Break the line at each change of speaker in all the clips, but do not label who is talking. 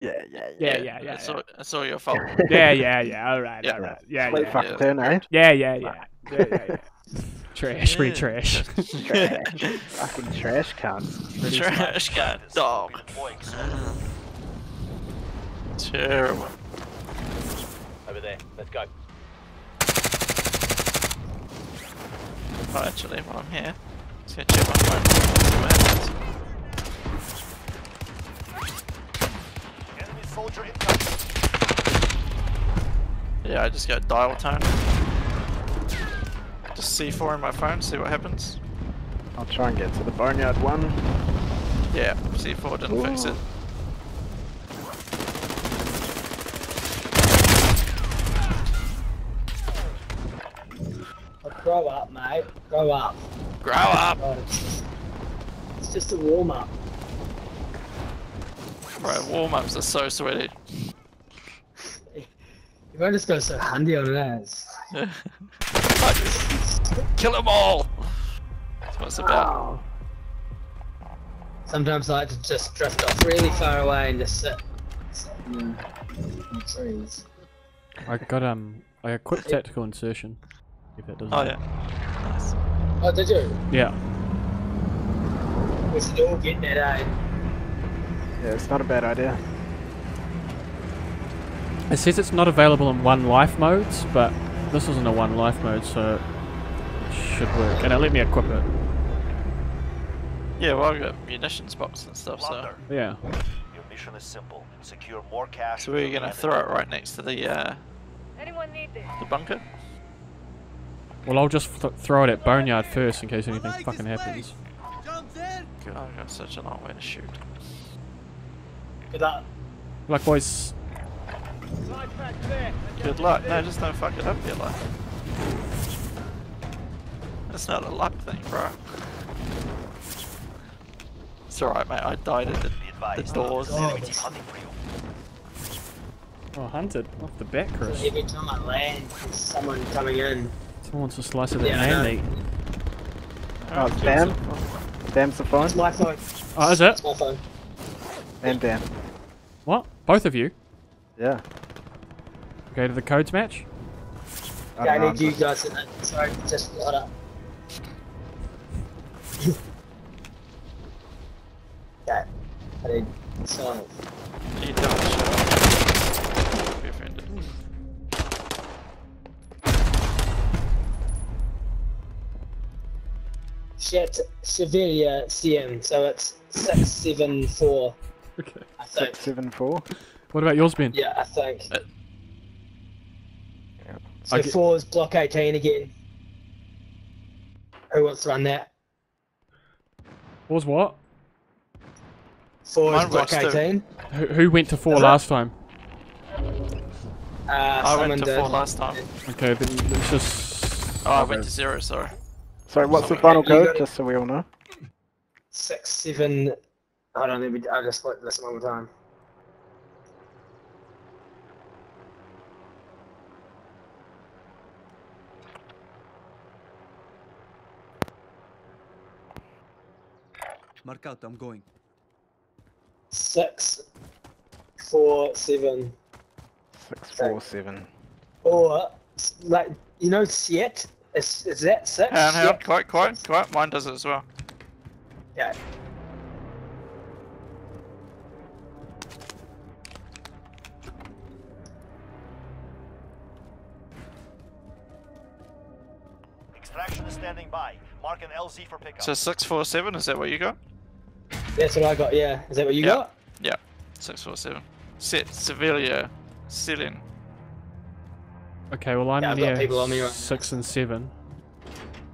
Yeah, yeah,
Yeah, yeah, yeah.
It's
yeah.
all, it's all your fault.
Yeah, yeah, yeah. All right,
Yeah.
all right. Yeah, yeah.
yeah.
turn, eh?
Yeah, yeah, yeah. Yeah, yeah, yeah. Trash, pretty trash.
Trash. fucking trash cunt.
Trash can dog. Terrible.
Over there. Let's go.
Oh, actually, while I'm here, let's go check my phone. See what happens.
Enemy soldier incoming.
Yeah, I just got dial tone. Just C4 in my phone, see what happens.
I'll try and get to the boneyard one.
Yeah, C4 didn't fix it.
Oh, grow up, mate. Grow up.
Grow up!
God, it's, just, it's just a warm up.
Bro, warm ups are so sweaty.
Everyone just go so handy on it as.
Kill them all! That's what it's about.
Sometimes I like to just drift off really far away and just sit, sit in, the, in the trees.
I got um, I got quick tactical insertion. If that doesn't.
Oh yeah. Nice.
Oh, did you?
Yeah.
We should all get that, eh?
Yeah, it's not a bad idea.
It says it's not available in one life modes, but this isn't a one life mode, so it should work. And it let me equip it.
Yeah, well, I got munitions box and stuff, so.
Yeah.
Your mission is simple. Secure more cash.
So we're gonna throw it right next to the, uh,
Anyone need this?
the bunker?
Well, I'll just th throw it at Boneyard first in case anything fucking happens.
God, I got such a long way to shoot.
Good luck.
Like, boys.
Good luck. No, just don't fuck it up, your luck. That's not a luck thing, bro. It's alright, mate. I died at the,
Be
the
advised.
doors.
Oh, Enemy hunting.
Oh, hunted off the back, Chris.
Every time I land, there's someone coming in.
Someone wants a slice of that
Yeah, I
man meat.
Oh, it's Dan. Dan's the phone.
It's my phone.
Oh, is it?
It's my phone.
And Dan.
What? Both of you?
Yeah.
Okay, to the codes match?
I
Yeah, I
don't
need you guys in it. Sorry, just got up. yeah, I need someone.
You don't shoot. Be offended.
Shit, Sevilla CM, so it's 674,
Okay.
I think.
Six, seven, four.
What about yours, Ben?
Yeah, I think.
Uh,
So
I
4 is block 18 again. Who wants to run that?
Yours what?
Four
Mine
is block 18.
Who, who went to four
Is it?
last time?
Uh,
I went to
did.
four last time.
Okay, then let's just.
Oh, I went to zero, sorry.
Sorry, what's the final code? Just so we all know.
6, 7. Hold on, let me. I'll just look this one more time.
Mark out, I'm going.
Six, four, seven,
Six, four, seven.
or like you know, Siet. Is is that six?
Hang on, hang on.
Siet?
Quiet, quiet, quiet. Mine does it as well.
Yeah.
Extraction is standing by. Mark an LZ for pickup.
So 647, is that what you got?
That's what I got. Yeah. Is that what you
Yeah.
got?
Yeah, 647. Set Sevilla, Celine.
Okay, well, I'm
Yeah, I've got
near
people on me right
six and seven.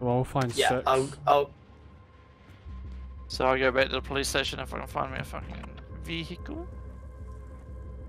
Well, I'll find
Yeah.
six.
I'll. I'll.
So I'll go back to the police station if I can find me a fucking vehicle.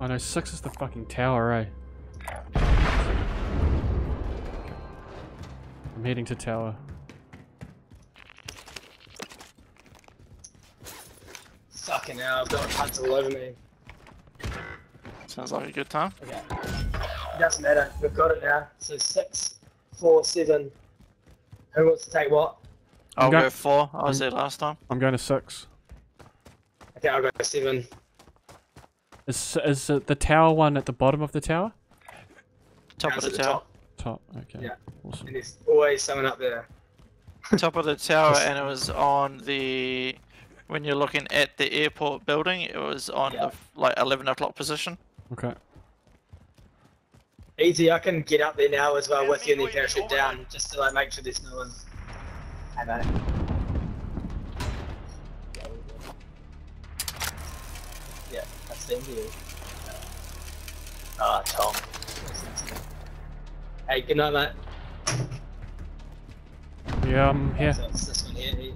I know six is the fucking tower, eh? I'm heading to tower.
Fucking hell! I've got hunts all over me.
Sounds like a good time.
Okay. Doesn't matter. We've got it now. So six, four, seven. Who wants to take what?
I'll
go-
go four. I was there last time.
I'm going to six.
Okay, I'll go seven.
Is is it the tower one at the bottom of the tower?
Top
Down
of
to
the tower.
top,
Top. Okay.
Yeah.
Awesome.
And there's always someone up there.
top of the tower, and it was on the. When you're looking at the airport building, it was on
Yeah.
the like 11 o'clock position.
Okay.
Easy, I can get up there now as well with you and then
Enemy
parachute
overhead.
down, just to like make sure there's no one. Hey mate. Yeah, that's the you. Ah, Tom. Hey, good night, mate.
Yeah, I'm here.
So it's this one here,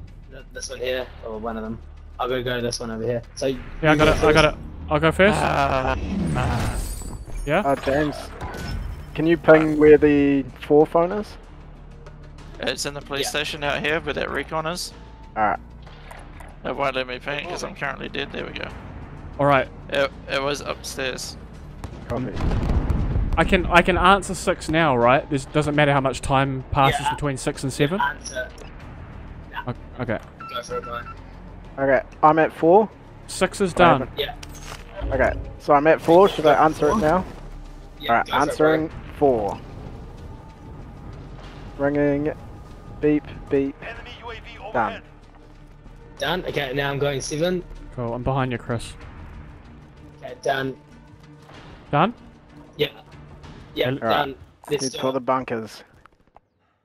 this one here, or one of them. I'll go go this one over here. So
Yeah, I got it. I got it. I'll go first.
Uh,
Yeah.
Uh, James, can you ping where the four phone is?
it's in the police
Yeah.
station out here where that recon is.
Alright.
It won't let me ping because I'm currently dead. There we go.
All right.
It, it was upstairs.
Copy.
I can I can answer six now, right? This doesn't matter how much time passes
Yeah.
between six and seven.
answer.
O- Okay.
Go for it, mate.
Okay, I'm at four.
Six is done.
Yeah.
Okay, so I'm at four. Should I answer it now?
yeah
Alright,
go for it,
answering four. Ringing. Beep, beep.
Enemy UAV overhead.
Done. Okay, now I'm going seven.
Cool. I'm behind you, Chris.
Okay, done.
Done.
Yeah. Yeah,
Alright.
done. Let's
Head
do
for the bunkers.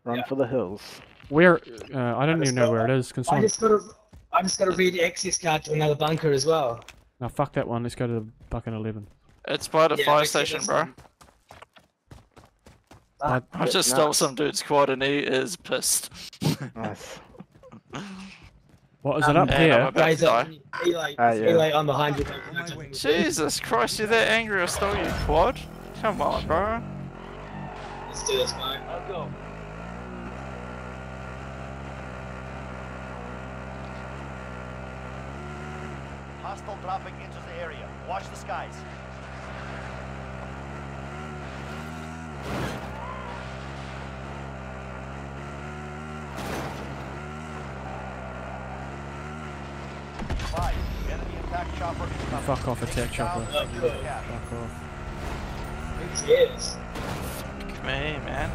Run
Yeah.
for the hills.
Where? Uh, I don't
just
even know
got-
where it is. Can
I
someone?
just got a, I just got a red access card to another bunker as well.
Now fuck that one. Let's go to the bucket eleven.
It's by the
Yeah,
fire station, bro.
one.
I-
I just
Yeah,
stole some dude's quad and he is pissed.
Nice.
What is it
Um,
up
and I'm
here?
about to die.
uh, Eli,
Ah, yeah.
Eli, I'm behind you.
Jesus Christ, you're that angry I stole your quad? Come on, bro.
Let's do this, mate.
I'll go. Hostile dropping into the area. Watch the skies. Five. Enemy attack chopper incoming.
Fuck off,
Take
attack chopper.
and use the cap.
Fuck off.
Yes.
Me, man.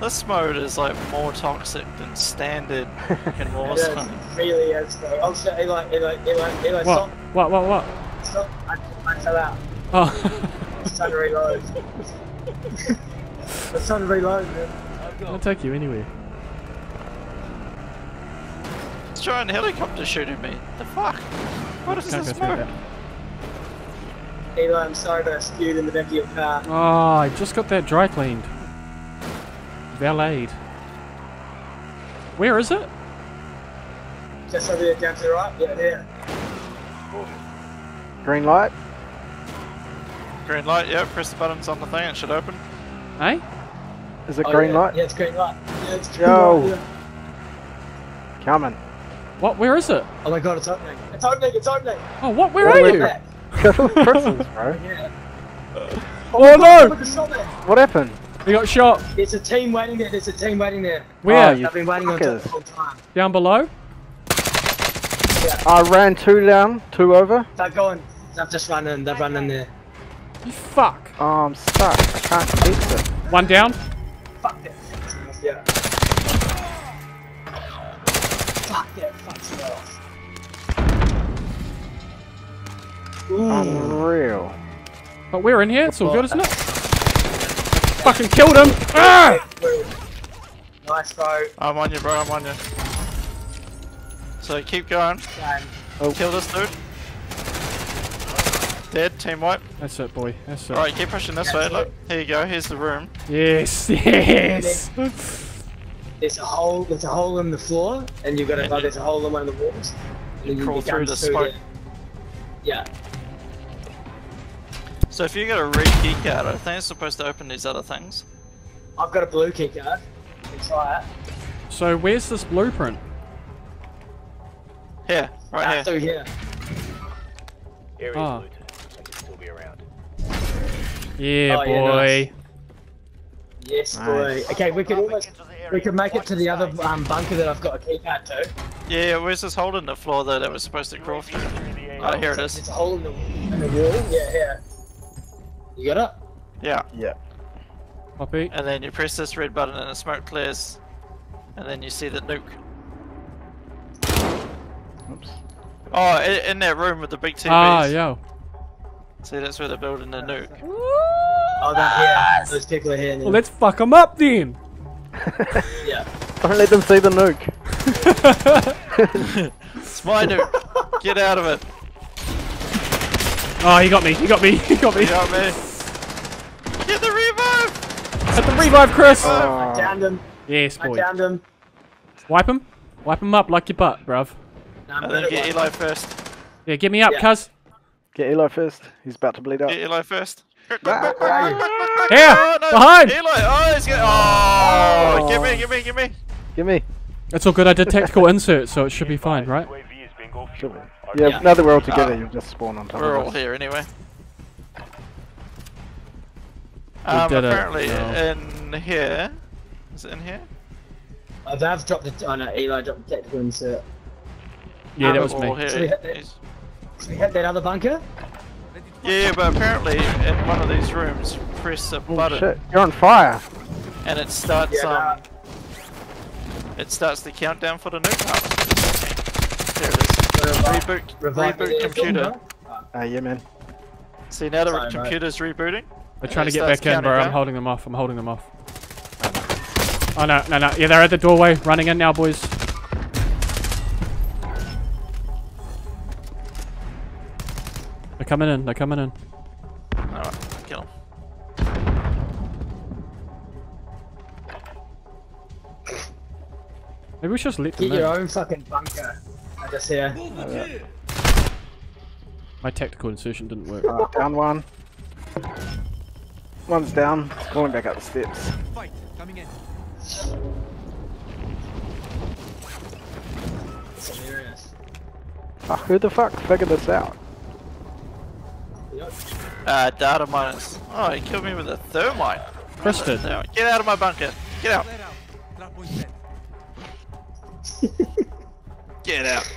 This mode is like more toxic than standard in
It
Warzone.
is, really is, bro. Oh shit, Eli, Eli, Eli, Eli,
What?
stop,
What? What? What?
stop. I, I fell out.
Oh,
I'm trying to reload. I'm trying to reload, man.
I'll take you anywhere.
It's trying helicopter shooting me. The fuck? What is this mode?
That.
I'm sorry that I spewed in the back of your car.
Oh, I just got that dry cleaned. Valeted. Where is it?
Just over there, down to the right. Yeah, there.
Green light.
Green light, yeah, press the buttons on the thing, it should open.
Eh?
Is it
Oh,
green
yeah.
light?
Yeah, it's green light. Yeah, it's green
Yo.
light. Yeah.
Coming.
What? Where is it?
Oh my god, it's opening. It's opening. It's opening.
Oh, what? Where
Where
are
is
you?
Back.
Christmas, bro.
Oh, yeah.
Oh
Look
no!
at the shot there.
What happened?
We got shot.
There's a team waiting there. There's a team waiting there.
Where?
Oh, you
I've been waiting on the whole time.
Down below?
I ran two down, two over.
They're going. They've just run in. They've run in there.
You fuck.
Oh, I'm stuck. I can't exit.
One down.
Fuck that. Yeah. Ooh.
Unreal.
But we're in here. It's all good, isn't it? Fucking killed him. Ah!
Nice bro.
I'm on you, bro, I'm on you. So keep going.
Oh,
Kill this dude. Dead, team wipe.
That's it, boy. That's it.
Alright, keep pushing this way. Look, here you go, here's the room.
Yes. Yes.
There's a hole. There's a hole in the floor, and you've got to. Oh, there's a hole in one of the walls. And then you
Crawl through the smoke.
there. Yeah.
So if you get a red key card, I think it's supposed to open these other things.
I've got a blue key card. You can try it.
So where's this blueprint?
Here, right
Ah,
here.
through here.
Area's
Ah.
looted. I can still be around.
Yeah,
Oh, yeah,
boy.
Yes,
Nice.
boy. Okay, we
can
almost.
into the area.
We could make it to the other um, bunker that I've got a key card to.
Yeah, where's this hole in the floor though that we're supposed to crawl through? Oh, here it is.
There's
is.
a hole in the, in the wall. Yeah, here. You got it?
Yeah.
Yeah.
Copy.
And then you press this red button and the smoke clears. And then you see the nuke.
Oops.
Oh, in, in that room with the big TVs.
Ah, yeah.
See, that's where they're building the nuke.
Oh, that here. Those people are here.
Well, let's fuck them up then.
Yeah.
Don't let them see the nuke.
It's my nuke. Get out of it.
Oh, he got me. He got me. He got me.
You got me. Get the revive!
Hit the revive, Chris.
I
Oh,
downed him.
Yes,
I
boy.
downed him.
Wipe him. Wipe him up like your butt, bruv.
No, I'm
And then get
one.
Eli first.
Yeah, get me up,
Yeah.
cuz.
get Eli first. He's about to bleed out.
Get Eli first.
Where are you?
Here,
Oh, no.
behind.
Eli! Oh, he's getting. Oh,
Oh.
give me, give me, give me.
Give me.
It's all good. I did tactical insert, so it should be fine, right?
UAV is
Should we? Yeah,
Yeah.
now that we're all together,
Ah.
you'll just spawn on top
We're
of
all
us.
here anyway. Um,
did it.
apparently
No.
in here. Is it in here?
Oh, Vav dropped the. Oh no, Eli dropped the tactical insert.
Yeah, that was
All
me.
here.
So we hit the-
He's-
we hit that other bunker.
Yeah, yeah, but apparently in one of these rooms, press a
Oh
button
shit, you're on fire.
and it starts
Yeah, nah.
um, it starts the countdown for the nuke. Oh, there it is. Reboot,
Revive
reboot computer.
Ah, yeah, man.
See now the
Sorry, mate.
computer's rebooting.
They're trying to get back in,
counting
bro. I'm holding them off. I'm holding them off. Oh no, no, no. Yeah, they're at the doorway, running in now, boys. They're coming in. They're coming in.
Alright, kill him.
Maybe we should just let them
Get your
in.
own fucking bunker. I just here.
My tactical insertion didn't work.
Ah, down one. One's down. Going back up the steps.
It's hilarious.
Ah, who the fuck figured this out?
Yep.
Uh, data minus. Oh, he killed me with a thermite.
Chris did.
Now, Get out of my bunker. Get out. Get out.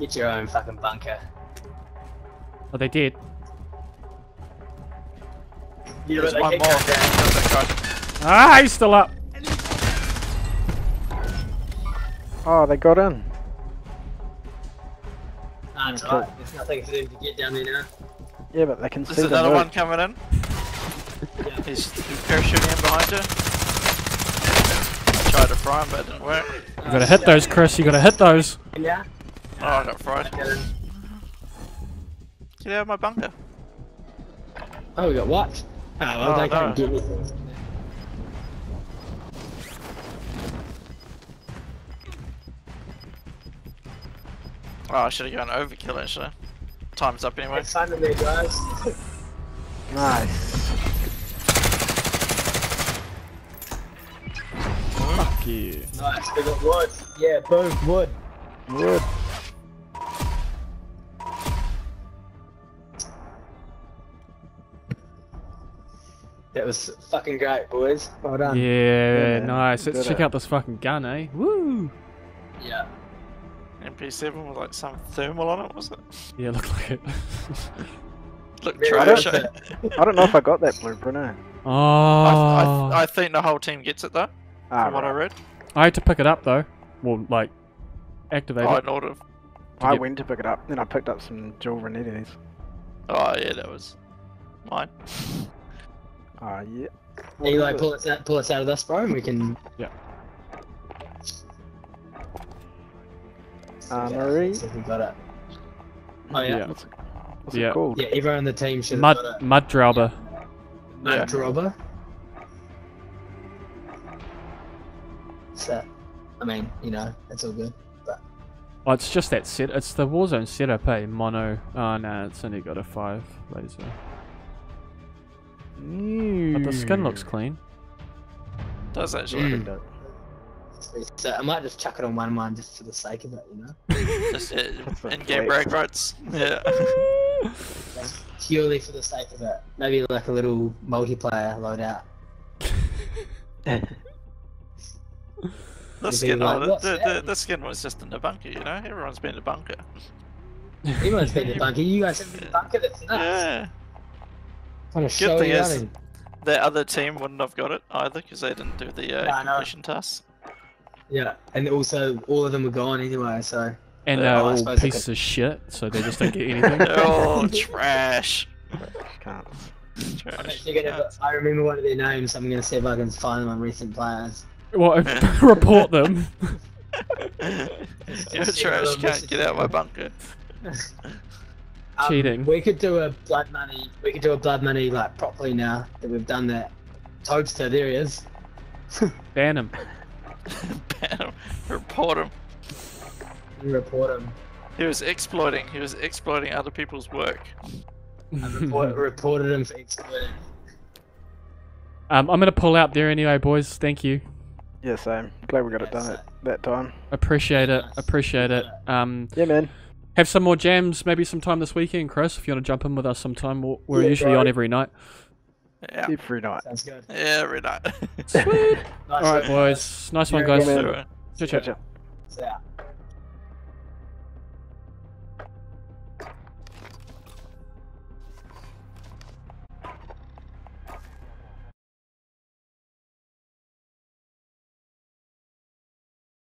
Get your own fucking bunker.
Oh, they did.
Yeah,
There's one more.
going down.
There's that guy.
Ah, he's still up.
Oh, they got in.
Ah, it's alright. There's nothing for them to get down there now.
Yeah, but they can
There's
see the
another
nuke.
one coming in.
Yeah.
He's, he's parachuting in behind you. I tried to fry him, but it didn't work.
You gotta hit those, Chris. You gotta hit those.
Yeah.
Oh, I got fried.
Get.
Get out of my bunker.
Oh, we got what? Oh, well,
Oh,
they can't
no.
get anything.
Oh, I should have gone overkill actually. Time's up anyway.
Have fun in there, guys.
Nice.
Fuck you.
nice, we got wood. Yeah, boom, wood.
Wood.
That was fucking great, boys. Well done.
Yeah,
man.
nice. Let's check
it.
out this fucking gun, eh? Woo!
Yeah.
MP7 with like some thermal on it, was it?
Yeah, look like it.
Look
Very
trash.
well
eh?
done.
I don't know if I got that blueprint. Eh?
oh,
I,
I,
I, I think the whole team gets it though,
Ah,
from what I read.
I had to pick it up though. Well, like, activate
Oh,
it.
in order.
I
get-
went to pick it up, then I picked up some dual Renettis.
Oh yeah, that was mine.
Ah, yeah.
Eli, pull us out, pull us out of this, bro, and we can.
Armory.
See if we got it. Oh yeah.
Yeah.
What's it, what's
Yeah.
it called?
Yeah, everyone on the team should have
Mud,
got it.
mud dauber.
Mud
Yeah.
Robber. So, I mean, you know, it's all good. But
Oh, it's just that set. It's the Warzone setup, eh? Mono. Oh, no, it's only got a 5 laser. But the skin looks clean.
Does actually.
Mm. so I might just chuck it on one one just for the sake of it, you know,
Just uh, in-game
flex.
brag rights. Yeah.
purely for the sake of it. Maybe like a little multiplayer loadout.
The skin,
like,
oh, the, the, the, skin was just in the bunker, you know? Everyone's been in the bunker.
Everyone's been to the bunker. You guys haven't been to the bunker. That's nuts.
Yeah.
What a show
thing is-
running.
The other team wouldn't have got it either because they didn't do the uh,
Yeah, I know.
task.
Yeah, and also all of them were gone anyway. So
And
Yeah,
they're
I
all
suppose
pieces
could-
of shit, so they just don't get anything.
They're all trash.
Can't.
I'm
trash.
gonna. I remember one of their names. I'm gonna see if I can find them on recent players.
What? report them.
You're trash. Can't get out of my bunker.
Um,
Cheating.
We could do a blood money. We could do a blood money like properly now that we've done that. Tobster, there he is.
Ban him.
Ban him. Report him.
Report him.
He was exploiting. He was exploiting other people's work.
I report, reported him for exploiting.
um, I'm gonna pull out there anyway, boys. Thank you.
Yeah, same. Glad we got it done at that time.
Appreciate it. Appreciate it. Um,
Yeah, man.
Have some more jams, maybe sometime this weekend, Chris. If you want to jump in with us sometime, we're, we're
Yeah,
usually
bro.
on every night.
Yeah.
Every night.
Sounds good.
Every night.
Sweet.
Nice
All right, boys. Nice one, guys.
man.
So,
Ciao, ciao.
Yeah.